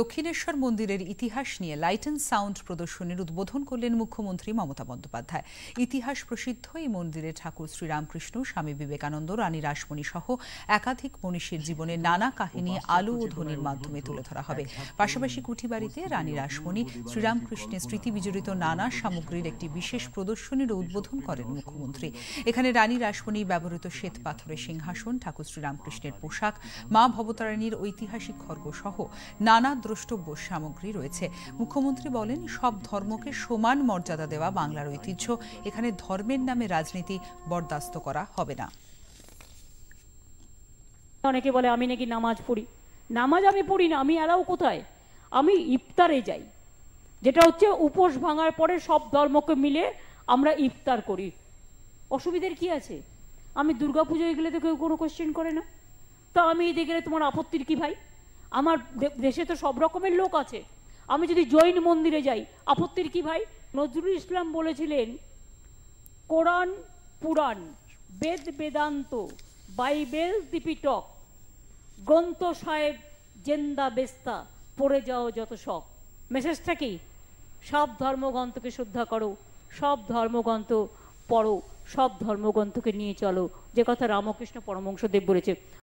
দক্ষিণেশ্বর মন্দিরের ইতিহাস নিয়ে লাইট অ্যান্ড সাউন্ড প্রদর্শনীর উদ্বোধন করলেন মুখ্যমন্ত্রী মমতা বন্দ্যোপাধ্যায়। ইতিহাস প্রসিদ্ধ এই মন্দিরে ঠাকুর শ্রীরামকৃষ্ণ স্বামী বিবেকানন্দ রানী রাসমণি সহ একাধিক মনীষীর জীবনের নানা কাহিনী আলো ও ধ্বনির মাধ্যমে তুলে ধরা হবে। পাশাপাশি কুঠিবাড়িতে রানী রাসমণি শ্রীরামকৃষ্ণের স্মৃতি বিজড়িত নানা সামগ্রীর একটি বিশেষ প্রদর্শনীর উদ্বোধন করেন মুখ্যমন্ত্রী। এখানে রানী রাসমণি ব্যবহৃত শ্বেত পাথরের সিংহাসন ঠাকুর শ্রীরামকৃষ্ণের পোশাক মা ভবতারিণীর ঐতিহাসিক খর্গ সহ নানা দ্রষ্টব্য সামগ্রী রয়েছে। মুখ্যমন্ত্রী বলেন, সব ধর্মকে সমান মর্যাদা দেওয়া বাংলার ঐতিহ্য। এখানে ধর্মের নামে রাজনীতি বরদাস্ত করা হবে না। অনেকে বলে, আমি নাকি নামাজ পড়ি। নামাজ আমি পড়ি না, আমি এলাও কোথায়? আমি ইফতারে যাই। যেটা হচ্ছে, উপোস ভাঙার পরে সব ধর্মকে মিলে আমরা ইফতার করি। অসুবিধার কি আছে? আমি দুর্গাপুজোয় গেলে তো কেউ কোনো কোশ্চেন করে না? তা আমি এদিকে গেলে তোমার আপত্তির কি ভাই? আমার দেশে তো সব রকমের লোক আছে। আমি যদি জৈন মন্দিরে যাই, আপত্তির কি ভাই? নজরুল ইসলাম বলেছিলেন, কোরআন পুরাণ, বেদ বেদান্ত, বাইবেল ত্রিপিটক গ্রন্থ সাহেব জেন্দা বেস্তা, পড়ে যাও যত শখ মেসেজটা কি? সব ধর্মগ্রন্থকে শ্রদ্ধা করো, সব ধর্মগ্রন্থ পড়ো, সব ধর্মগ্রন্থকে নিয়ে চলো। যে কথা রামকৃষ্ণ পরমংশদেব বলেছে।